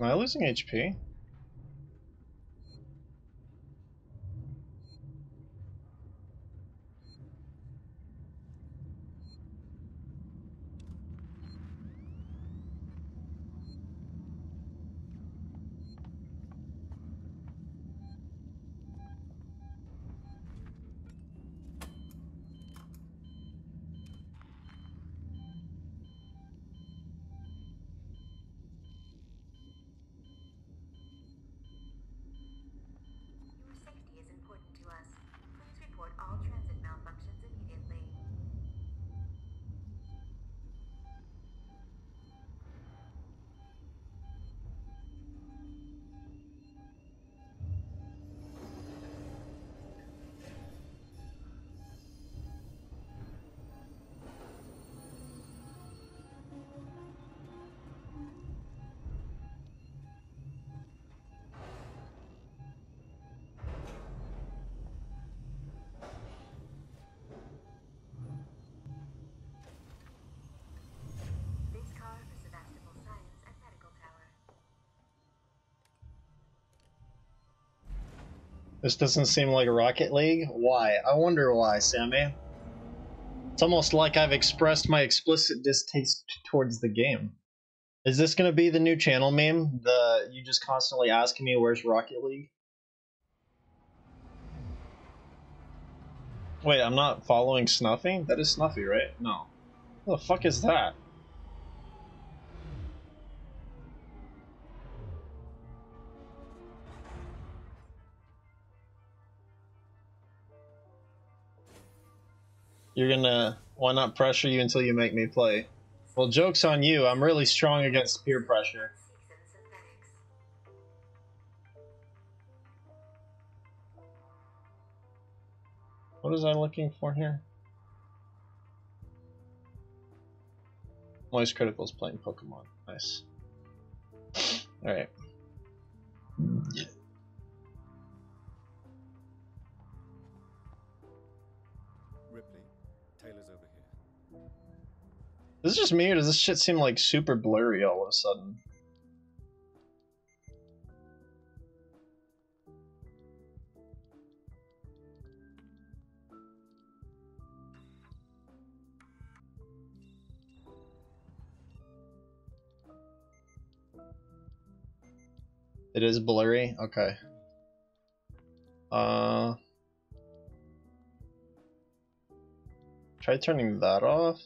Am I losing HP? This doesn't seem like Rocket League. Why? I wonder why, Samy. It's almost like I've expressed my explicit distaste towards the game. Is this gonna be the new channel meme? The you just constantly asking me where's Rocket League? Wait, I'm not following Snuffy? That is Snuffy, right? No. What the fuck is that? You're gonna why not pressure you until you make me play? Well, joke's on you. I'm really strong against peer pressure. What was I looking for here? Moist Critical's playing Pokemon. Nice. Alright. Ripley, Is this just me or does this shit seem like super blurry all of a sudden? It is blurry? Okay. Uh Try turning that off.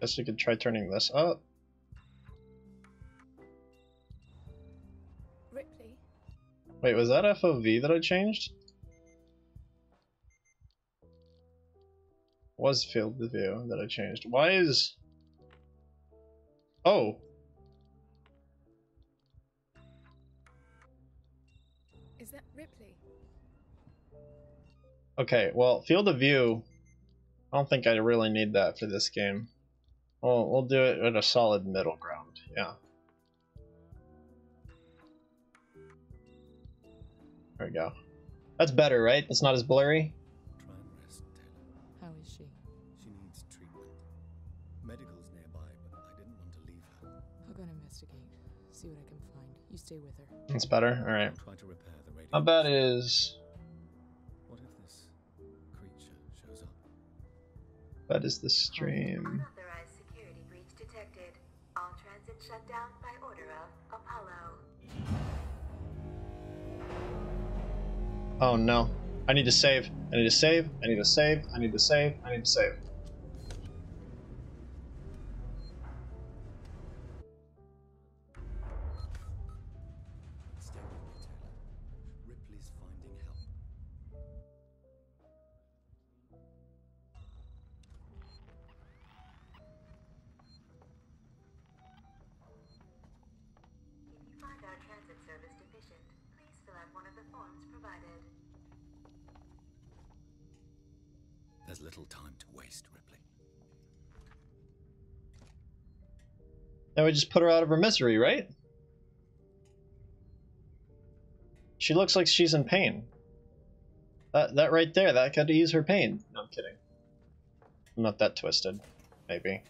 Guess we could try turning this up. Ripley, Wait, was that FOV that I changed? Was field of view that I changed. Why is... Oh! is that Ripley? Okay, well, field of view... I don't think I really need that for this game. Well, we'll do it at a solid middle ground, yeah. There we go. That's better, right? It's not as blurry? Try and rest, Taylor. How is she? She needs treatment. Medical's nearby, but I didn't want to leave her. I'll go and investigate. See what I can find. You stay with her. It's better? Alright. Try to repair the radio. How bad is... What if this creature shows up? Bad is the stream? Oh, shut down by order of Apollo. Oh no. I need to save. I need to save. I need to save. I need to save. I need to save. We just put her out of her misery, right? She looks like she's in pain. That that right there, that could ease her pain. No, I'm kidding. I'm not that twisted. Maybe.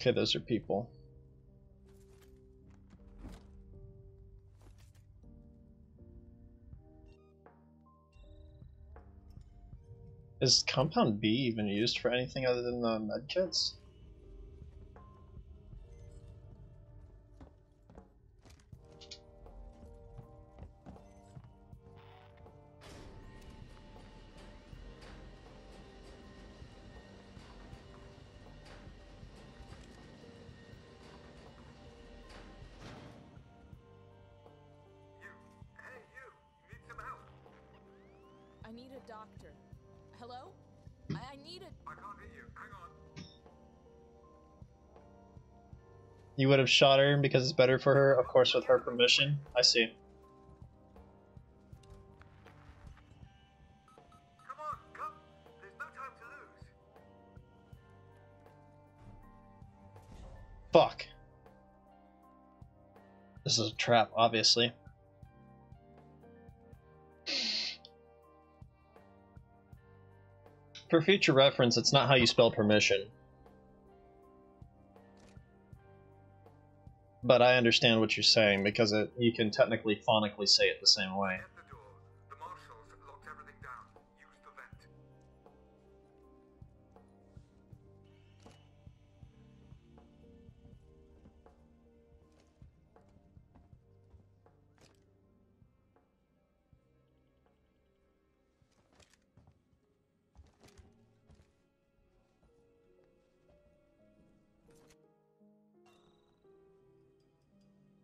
Okay, those are people. Is compound B even used for anything other than uh, the medkits? You would have shot her because it's better for her, of course, with her permission. I see. Come on, come. There's no time to lose. Fuck. This is a trap, obviously. For future reference, it's not how you spell permission. But I understand what you're saying because it, you can technically phonically say it the same way.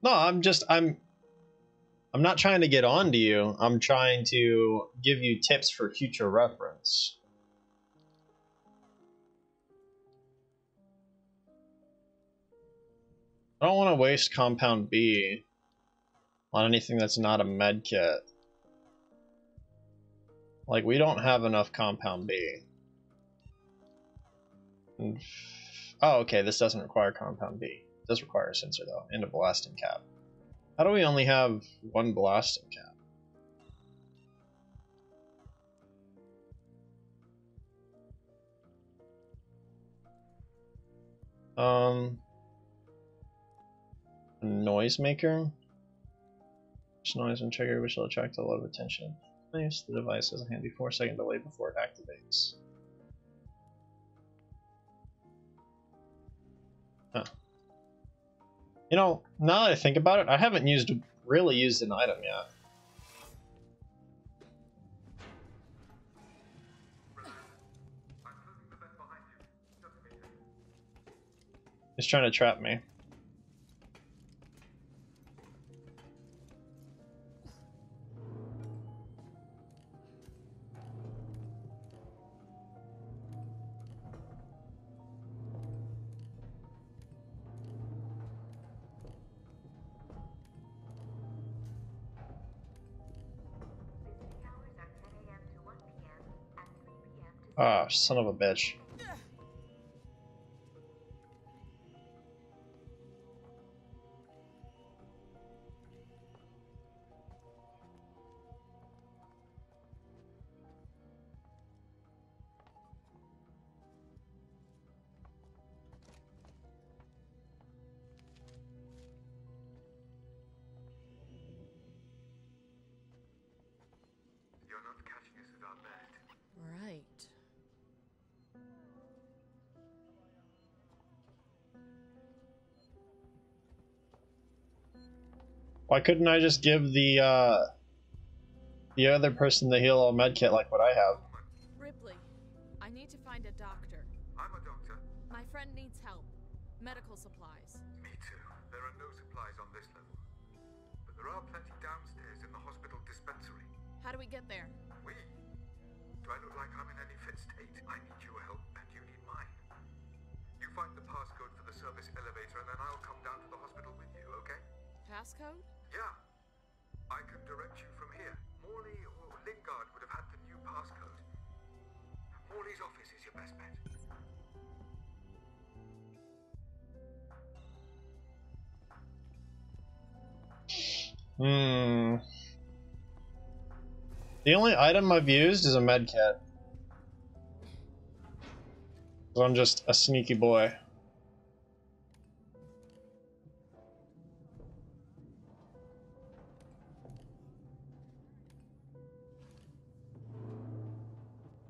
No, I'm just I'm I'm not trying to get on to you. I'm trying to give you tips for future reference. I don't want to waste compound B on anything that's not a med kit. Like we don't have enough compound B. Oh, okay, this doesn't require compound B. Does require a sensor though, and a blasting cap. How do we only have one blasting cap? Um, noisemaker. Which noise and trigger which will attract a lot of attention. Place the device has a handy four second delay before it activates. You know, now that I think about it, I haven't used really used an item yet. He's trying to trap me. p.m. to 6 Ah, son of a bitch. Why couldn't I just give the uh the other person the heal all medkit like what I have? Ripley, I need to find a doctor. I'm a doctor. My friend needs help. Medical supplies. Me too. There are no supplies on this level. But there are plenty downstairs in the hospital dispensary. How do we get there? We? Do I look like I'm in any fit state? I need your help and you need mine. You find the passcode for the service elevator and then I'll come down to the hospital with you, okay? Passcode? Yeah. I can direct you from here. Morley or Lingard would have had the new passcode. Morley's office is your best bet. Hmm. The only item I've used is a medkit. I'm just a sneaky boy.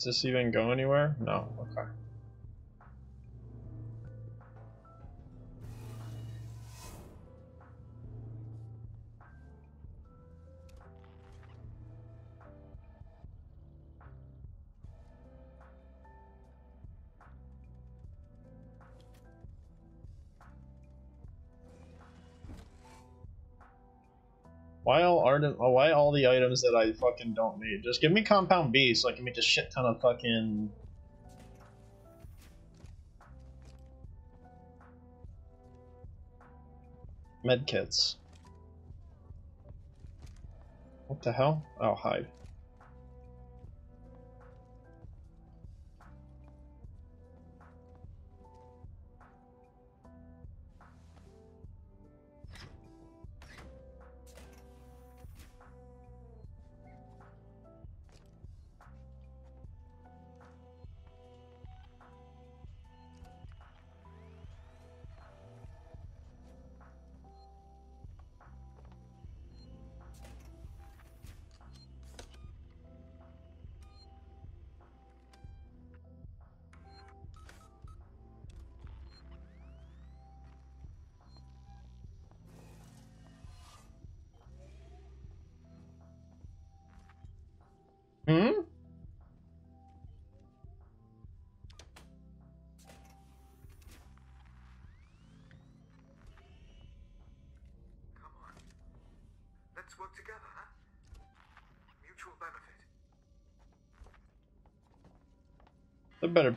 this even go anywhere? No, okay. Why all art- Why all the items that I fucking don't need? Just give me compound B so I can make a shit ton of fucking. Medkits. What the hell? Oh, hide. Let's work together, huh? Mutual benefit. I better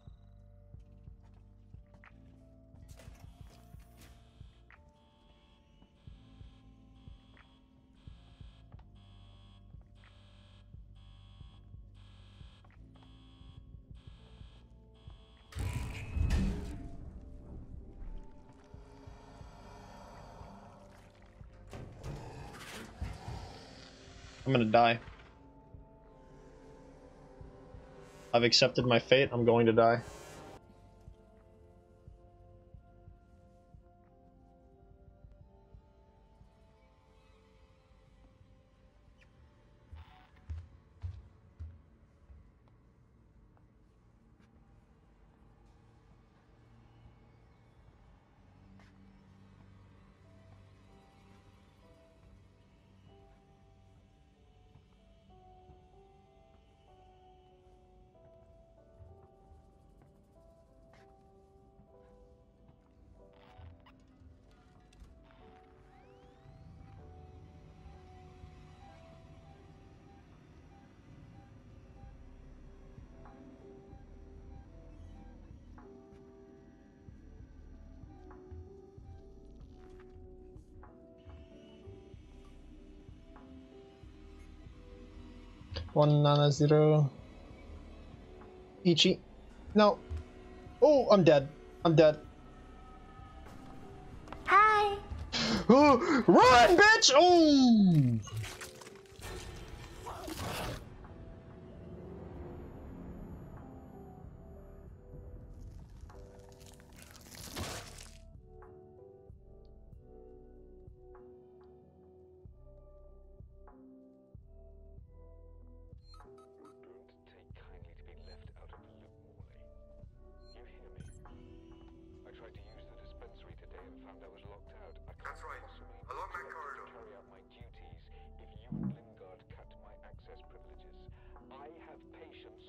I'm gonna die. I've accepted my fate, I'm going to die. One nine zero. Ichi. No. Oh, I'm dead. I'm dead. Hi. Run, bitch! Oh!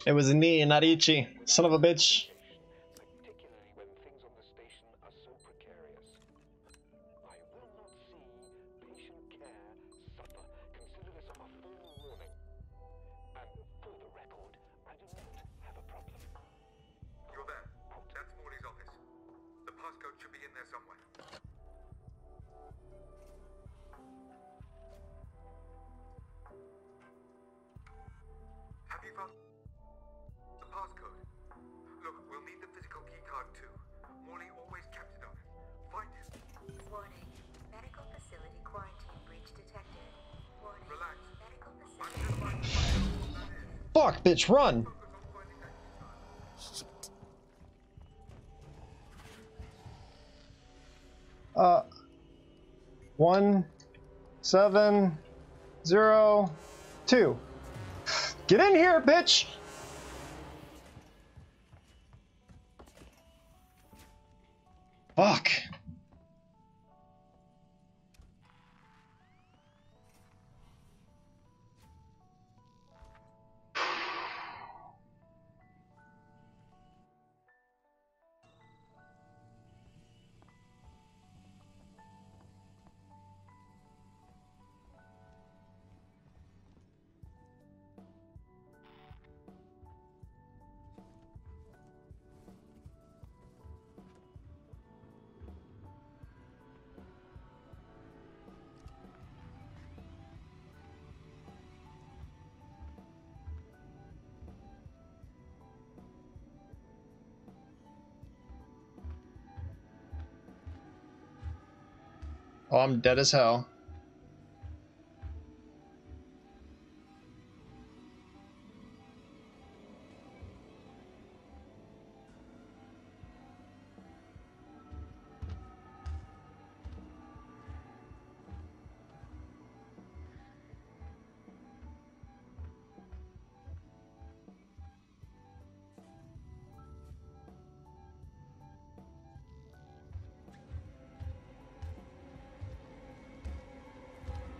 It was me, not Ichi. Son of a bitch. Fuck, bitch, run! Uh, one, seven, zero, two. Get in here, bitch! Fuck. I'm dead as hell.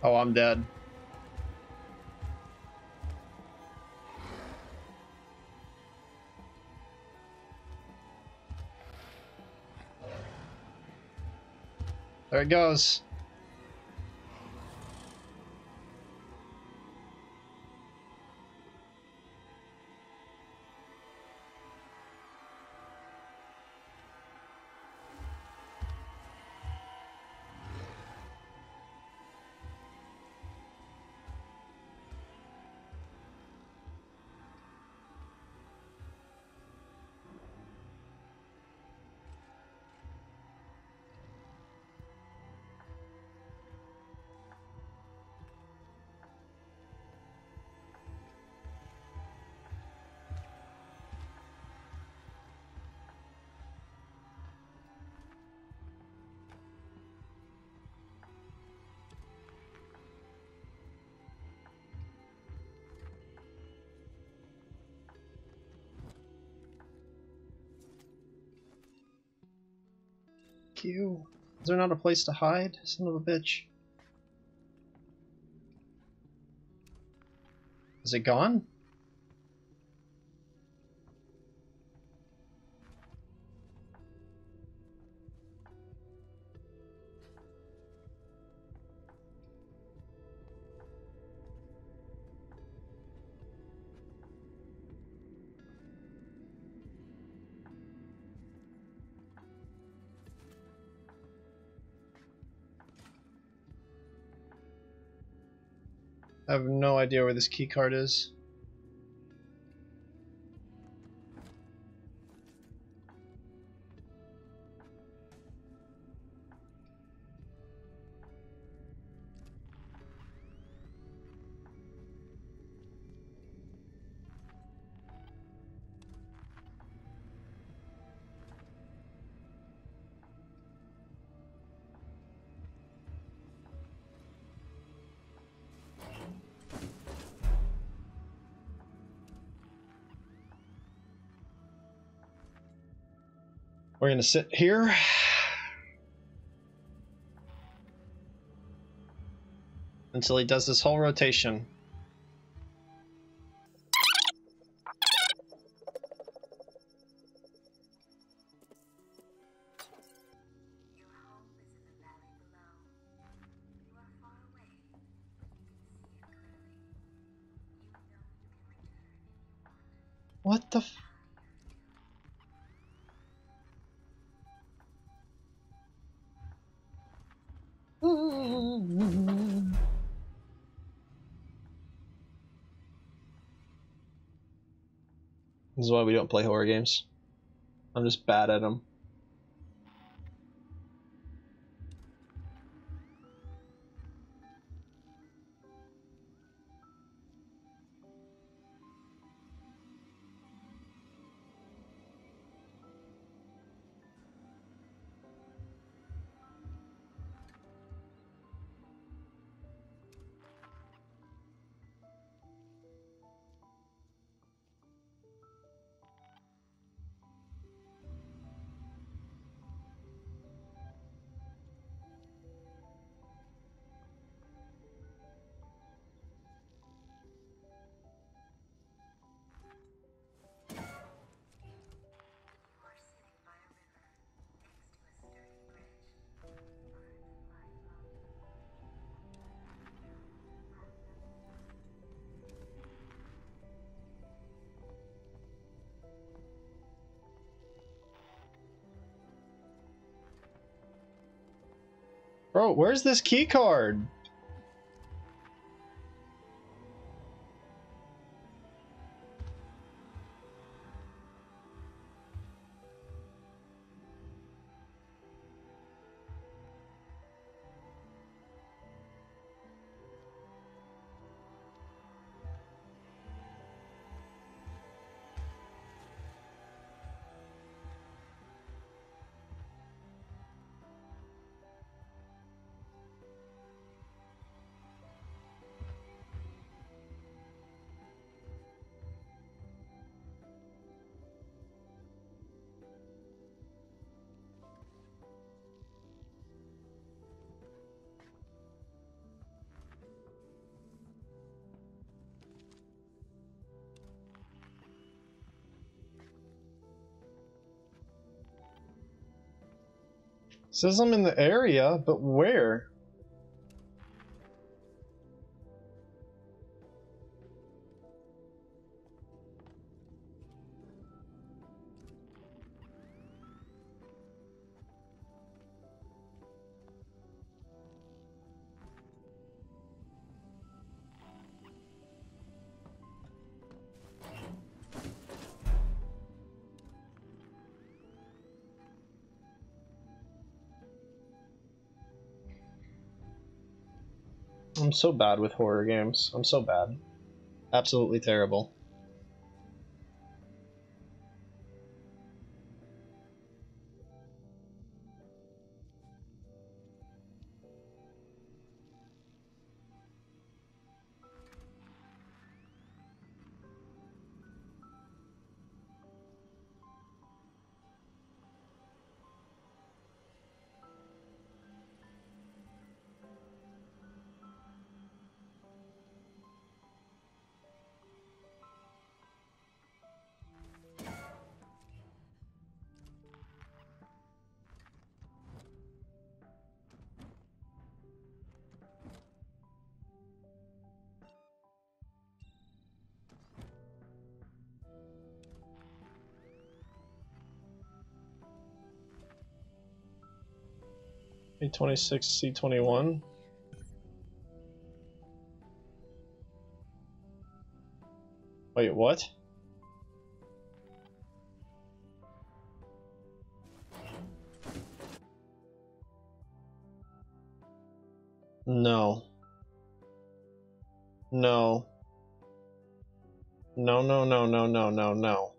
Oh, I'm dead. There it goes. Q. Is there not a place to hide? Son of a bitch. Is it gone? I have no idea where this key card is. We're gonna sit here. Until he does this whole rotation. Your home This is why we don't play horror games. I'm just bad at them. Bro, where's this key card? Says I'm in the area, but where? I'm so bad with horror games. I'm so bad. Absolutely terrible. A26, C21. Wait, what? No. No. No, no, no, no, no, no, no.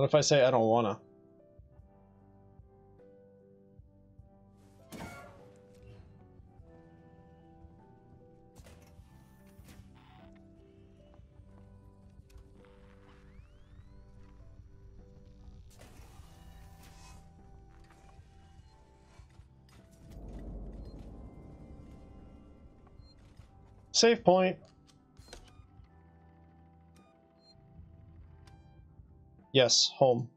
What if I say I don't wanna? Save point. Yes, home.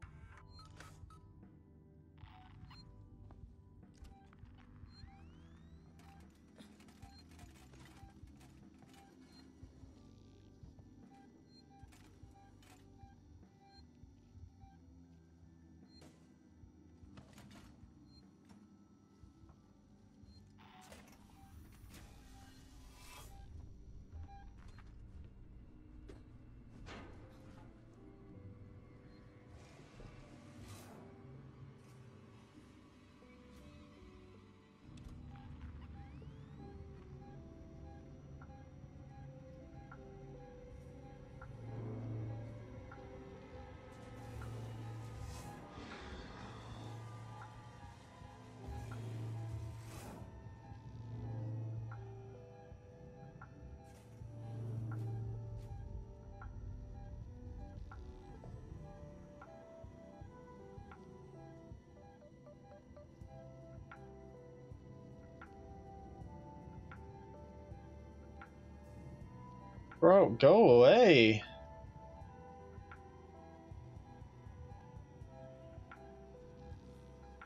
Bro, go away.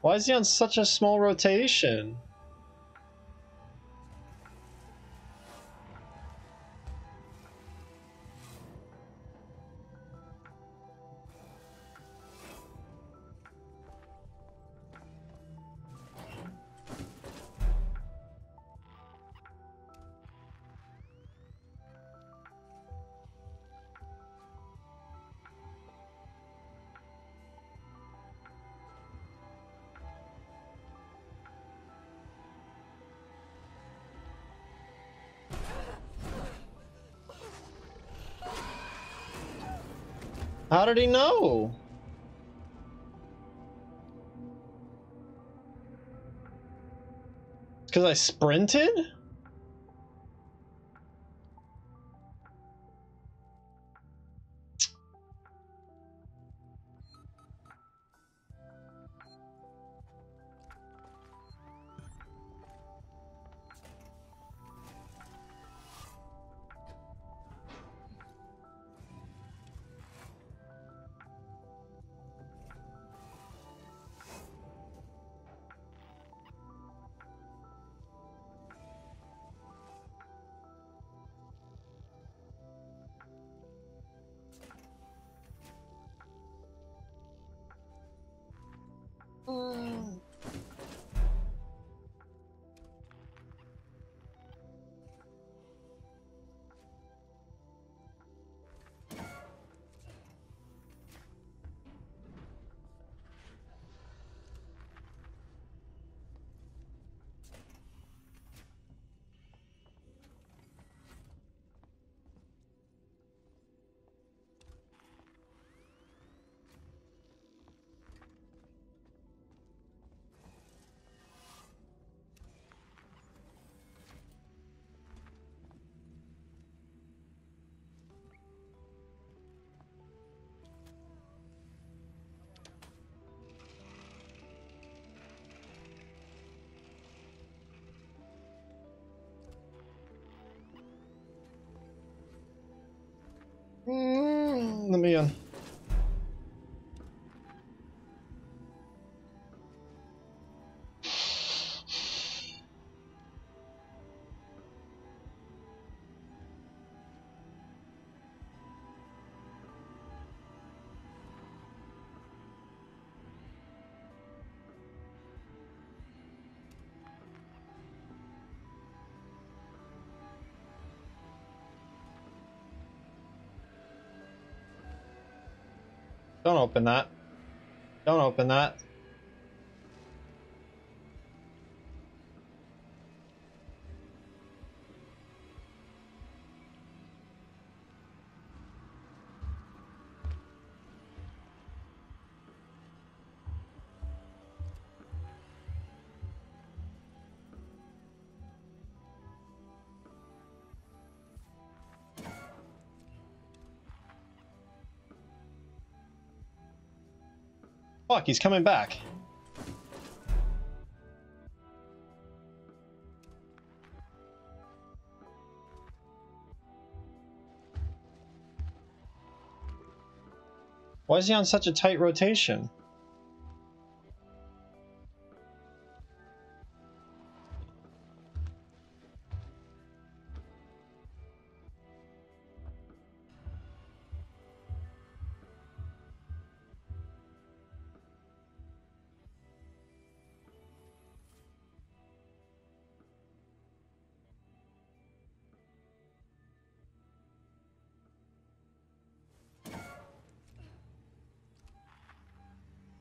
Why is he on such a small rotation? How did he know? Because I sprinted? Let me Don't open that. Don't open that. fuck, he's coming back. Why is he on such a tight rotation?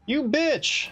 You bitch!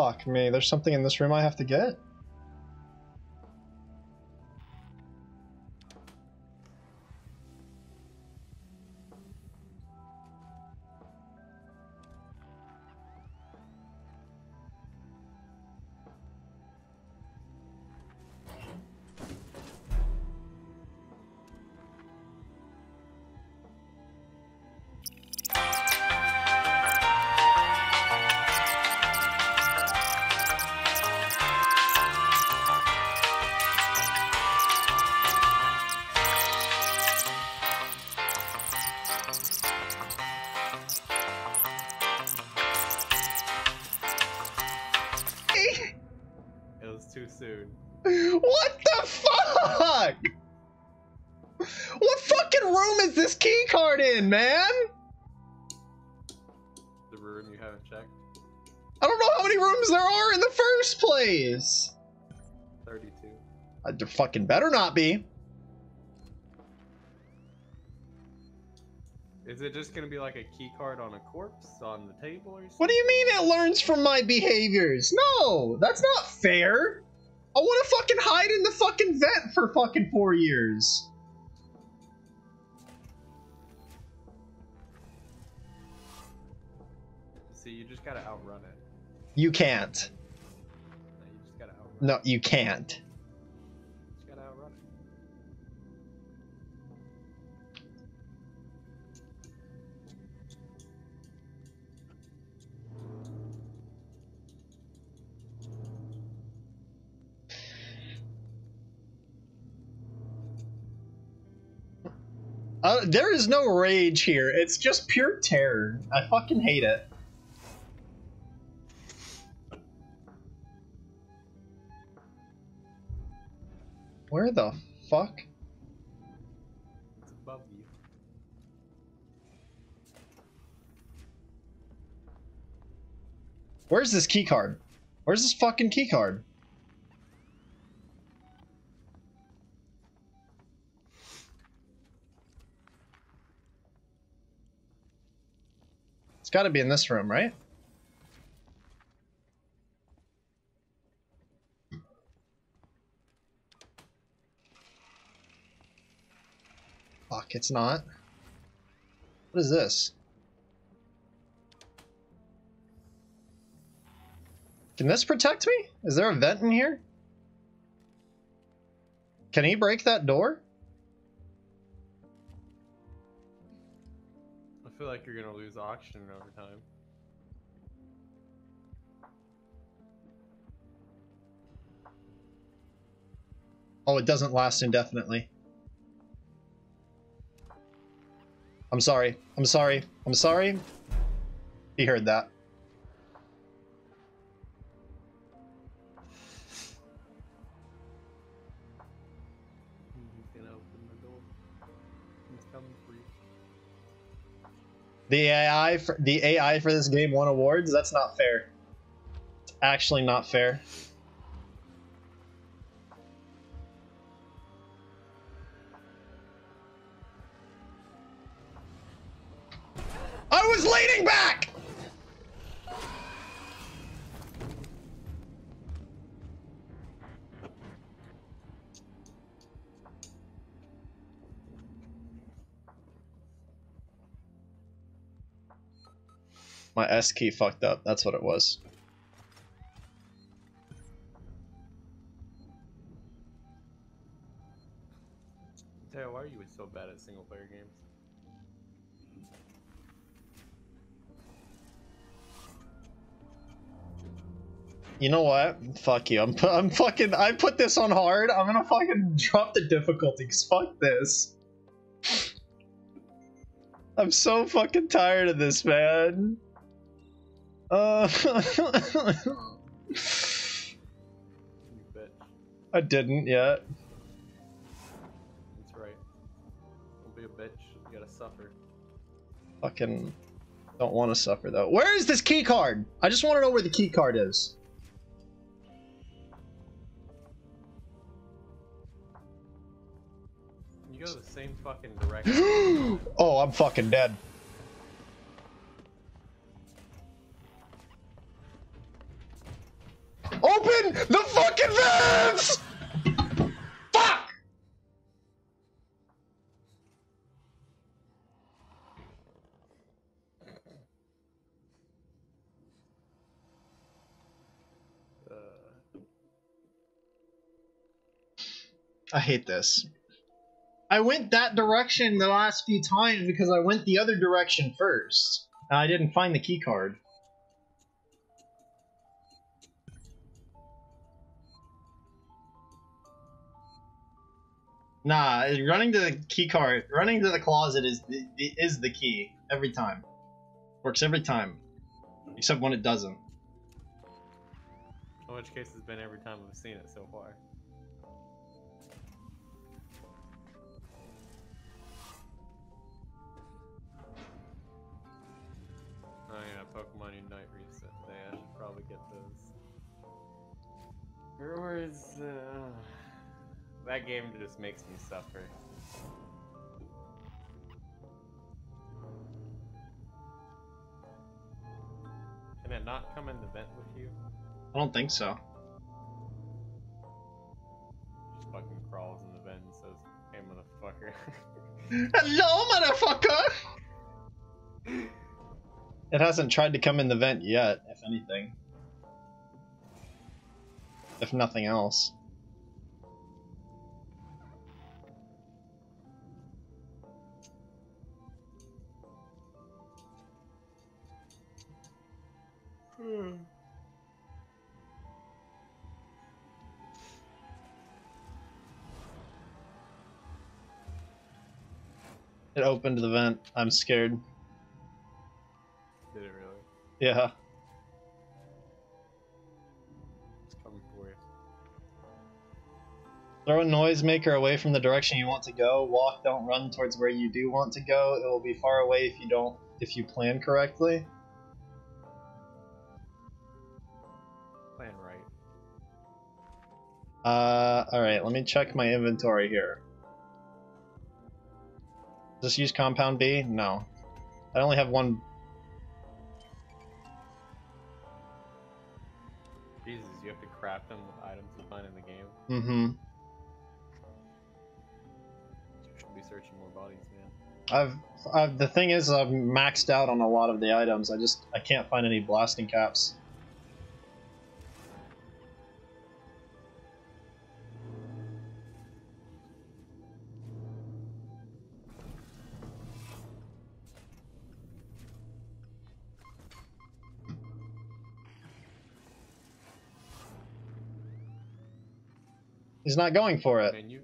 Fuck me, there's something in this room I have to get? Fucking better not be. Is it just gonna be like a key card on a corpse on the table or something? What do you mean it learns from my behaviors? No, that's not fair. I want to fucking hide in the fucking vent for fucking four years. See, you just gotta outrun it. You can't. No, you outrun No, you can't. Uh, there is no rage here. It's just pure terror. I fucking hate it. Where the fuck? It's above you. Where's this key card? Where's this fucking key It's got to be in this room, right? Fuck, it's not. What is this? Can this protect me? Is there a vent in here? Can he break that door? I feel like you're gonna lose oxygen over time. Oh, it doesn't last indefinitely. I'm sorry. I'm sorry. I'm sorry. He heard that. The AI for the AI for this game won awards. That's not fair. actually not fair. My S key fucked up. That's what it was. Why are you so bad at single player games? You know what? Fuck you. I'm I'm fucking. I put this on hard. I'm gonna fucking drop the difficulty. Cause fuck this. I'm so fucking tired of this, man. Uh, You bitch. I didn't yet. That's right. Don't be a bitch. You gotta suffer. Fucking don't want to suffer though. Where is this key card? I just want to know where the key card is. You go the same fucking direction. oh, I'm fucking dead. I hate this. I went that direction the last few times because I went the other direction first. And I didn't find the key card. Nah, running to the key card, running to the closet is the, is the key every time. Works every time, except when it doesn't. in which case it's been every time we've seen it so far. That game? Just makes me suffer. Can it not come in the vent with you? I don't think so. Just fucking crawls in the vent and says, "Hey, motherfucker." Hello, motherfucker! It hasn't tried to come in the vent yet, if anything. If nothing else. It opened the vent. I'm scared. Did it really? Yeah. It's coming for you. Throw a noisemaker away from the direction you want to go. Walk, don't run towards where you do want to go. It will be far away if you don't if you plan correctly. Plan right. Uh alright, let me check my inventory here. Does this use compound B? No. I only have one Jesus, you have to craft them with items you find in the game. mm-hmm. You should be searching more bodies, man. I've, I've the thing is I've maxed out on a lot of the items. I just I can't find any blasting caps. He's not going for it. Man, you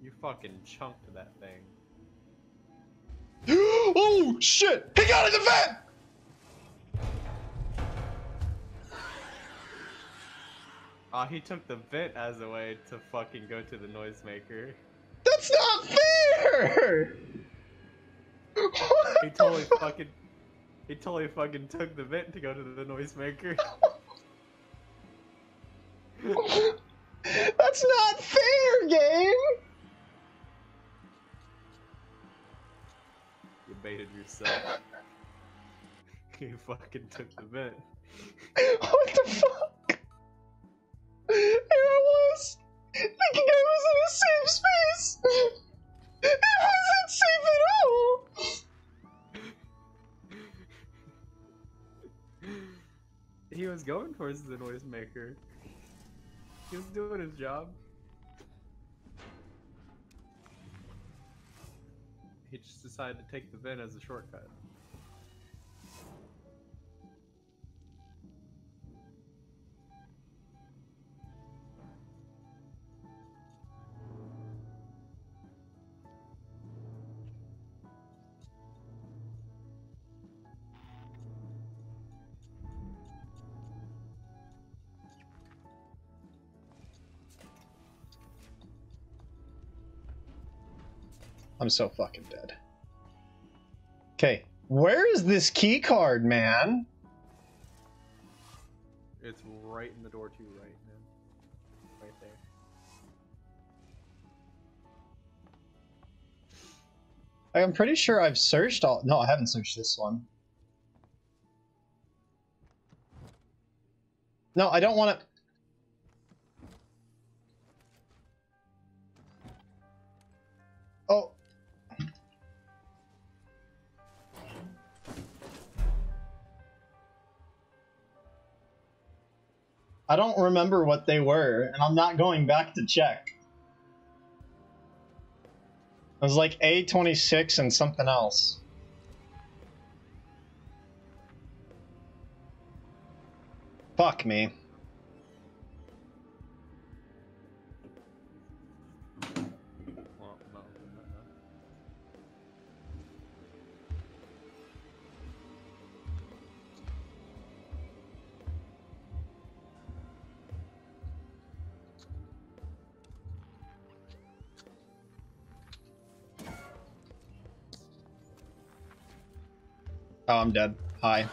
you fucking chunked that thing. oh shit! He got in the vent! Ah, he took the vent as a way to fucking go to the noisemaker. That's not fair! He totally fucking he totally fucking took the vent to go to the noisemaker. That's not fair, game! You baited yourself. you fucking took the vent. What the fuck? Here I was, thinking I was in a safe space. It wasn't safe at all. He was going towards the noisemaker. He was doing his job. He just decided to take the vent as a shortcut. I'm so fucking dead. Okay, where is this key card, man? It's right in the door to your right, man. Right there. I'm pretty sure I've searched all. No, I haven't searched this one. No, I don't want to. Oh. I don't remember what they were, and I'm not going back to check. It was like A26 and something else. Fuck me. Oh, I'm dead. Hi.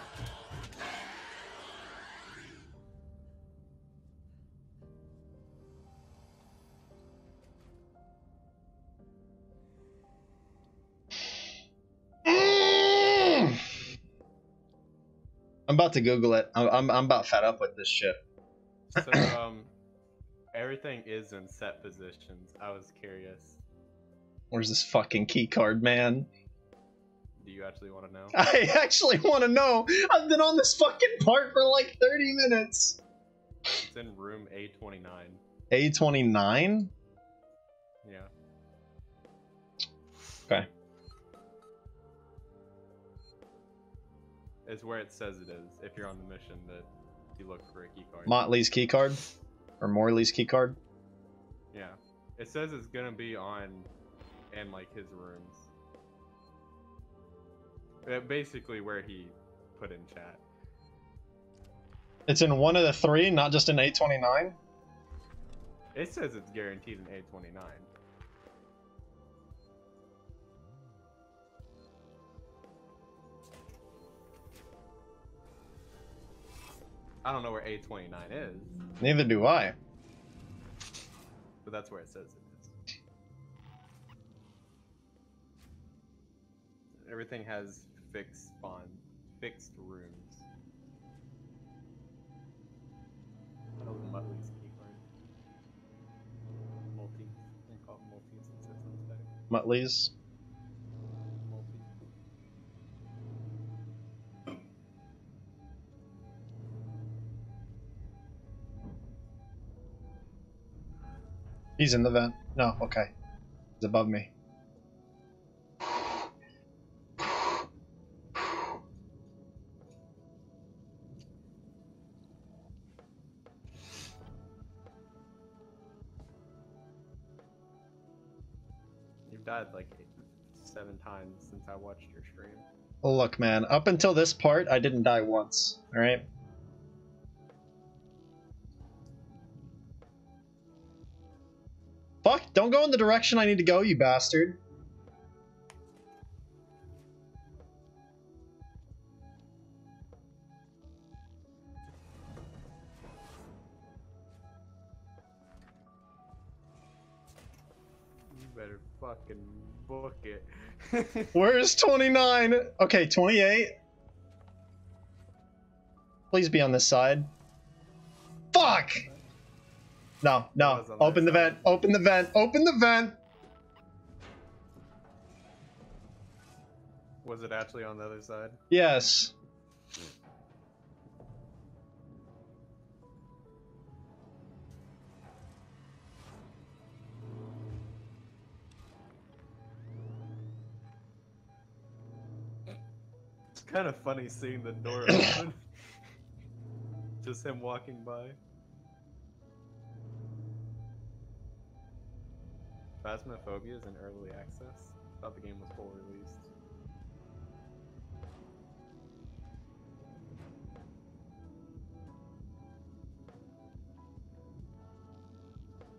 Mm! I'm about to Google it. I'm, I'm, I'm about fed up with this shit. So, um, everything is in set positions. I was curious. Where's this fucking key card, man? Do you actually want to know? I actually want to know. I've been on this fucking part for like 30 minutes. It's in room A29. A29? Yeah. Okay. It's where it says it is. If you're on the mission, that you look for a keycard. Motley's keycard? Or Morley's keycard? yeah. It says it's gonna be on, in like his rooms. Uh, basically, where he put in chat. It's in one of the three, not just in A29? It says it's guaranteed in A29. I don't know where A29 is, Neither do I. but that's where it says it is. Everything has fixed spawn, fixed rooms. That was Muttley's key card. Multi. I think it multi since sounds better. Muttley's. He's in the vent. No, okay. He's above me. Times since I watched your stream. Look, man, up until this part, I didn't die once. Alright? Fuck, don't go in the direction I need to go, you bastard. Where's 29? Okay, 28. Please be on this side. Fuck! No, no. was on that Open the vent. Open the vent. Open the vent. Was it actually on the other side? Yes. Kind of funny seeing the door open. Just him walking by. Phasmophobia is in early access. Thought the game was full released.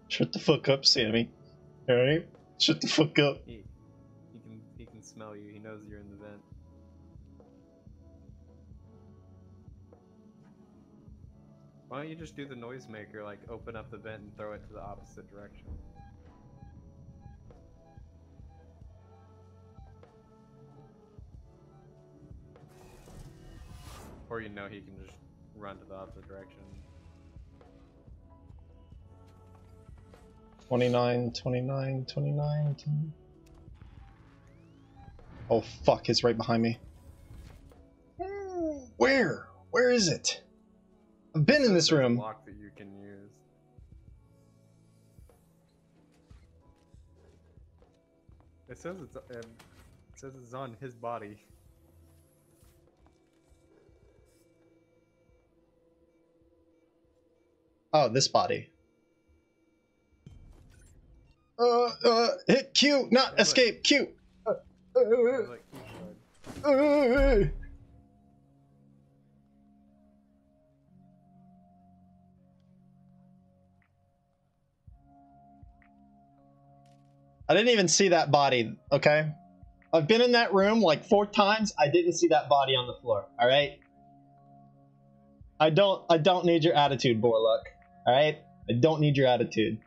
Shut the fuck up, Samy. Alright? Shut the fuck up. He, he can he can smell you. He knows you're in Why don't you just do the noisemaker, like open up the vent and throw it to the opposite direction? Or you know he can just run to the opposite direction. 29, 29, 29, 10. Oh fuck, it's right behind me. Hmm. Where? Where is it? I've been in this room. Lock that you can use. It says it's um, it says it's on his body. Oh, this body. Uh, uh, hit Q, not escape, Q. Uh, uh, I didn't even see that body, okay? I've been in that room like four times. I didn't see that body on the floor, alright? I don't I don't need your attitude, Borluck. Alright? I don't need your attitude.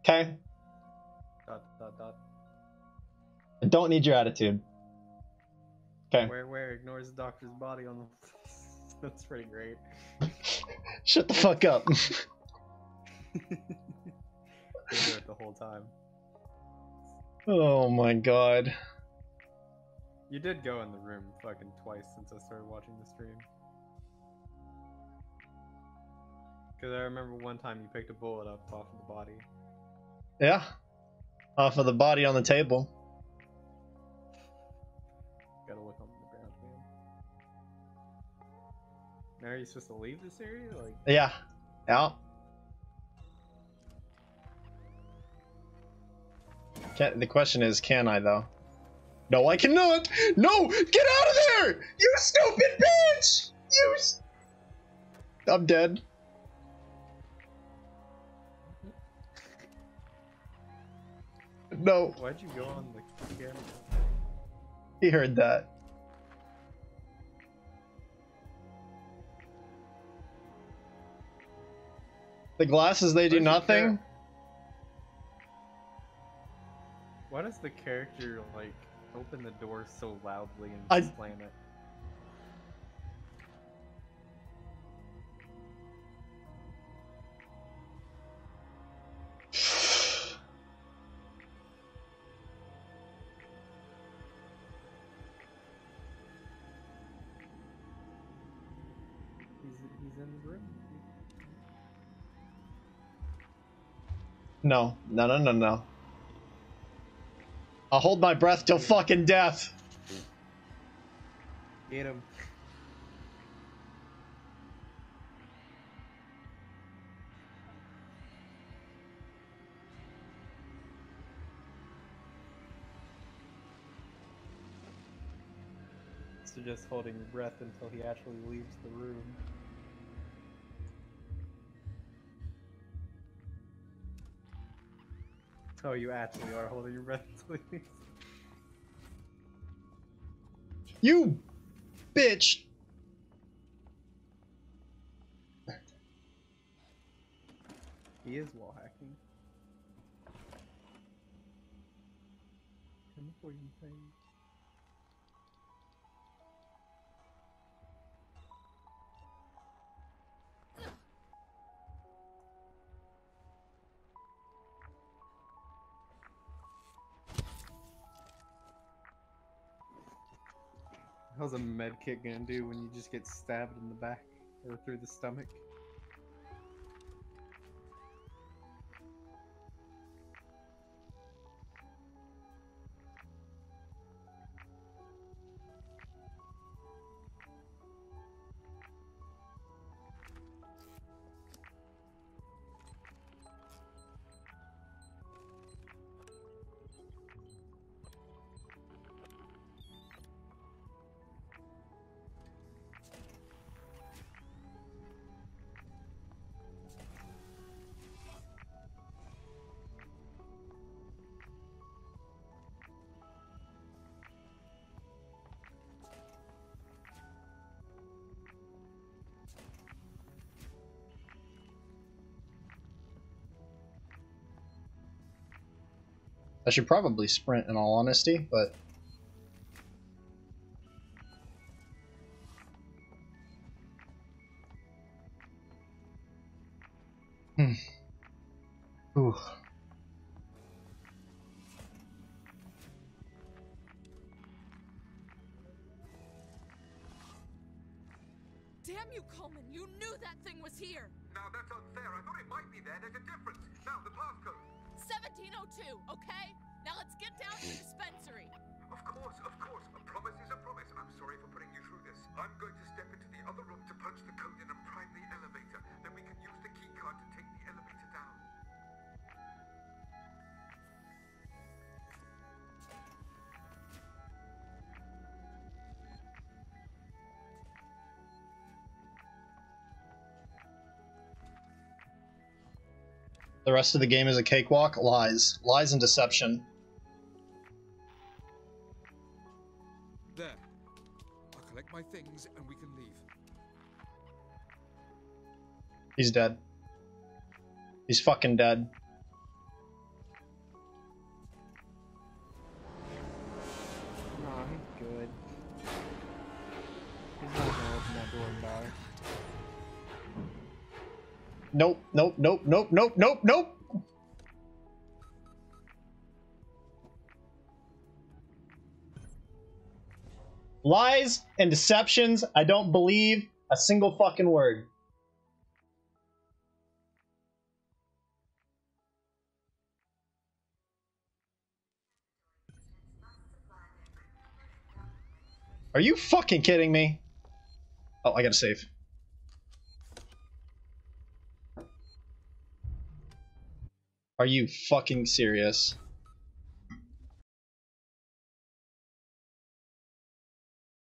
Okay? Dot dot dot. I don't need your attitude. Okay. Where where ignores the doctor's body on the. That's pretty great. Shut the fuck up. They do it the whole time. Oh my god. You did go in the room fucking twice since I started watching the stream. Because I remember one time you picked a bullet up off of the body. Yeah. Off of the body on the table. Gotta look on the ground, man. Now are you supposed to leave this area? Like, Yeah. Yeah. Can, the question is, can I though? No, I cannot. No, get out of there! You stupid bitch! You. I'm dead. No, why'd you go on the camera? he heard that. The glasses, they do nothing. Why does the character like open the door so loudly and I- slam it? He's he's in the room. No, no, no, no, no. I'll hold my breath till fucking death. Get him. So just holding your breath until he actually leaves the room. Oh, you actually are holding your breath please. You bitch. He is wall hacking. on the poison page. How's a med kit gonna do when you just get stabbed in the back or through the stomach? I should probably sprint in all honesty, but Hmm. Ooh. Damn you, Kuhlman! You knew that thing was here! Now that's unfair. I thought it might be there. There's a difference. Now the passcode. 1702, okay? Now let's get down to the dispensary. Of course, of course. A promise is a promise. I'm sorry for putting you through this. I'm going to step into the other room to punch the code in and prime the elevator. Then we can use the key card to take the rest of the game is a cakewalk. Lies, lies, and deception. There. I'll collect my things and we can leave. He's dead. He's fucking dead. Nope, nope, nope, nope, nope, nope, nope. Lies and deceptions. I don't believe a single fucking word. Are you fucking kidding me? Oh, I gotta save. Are you fucking serious?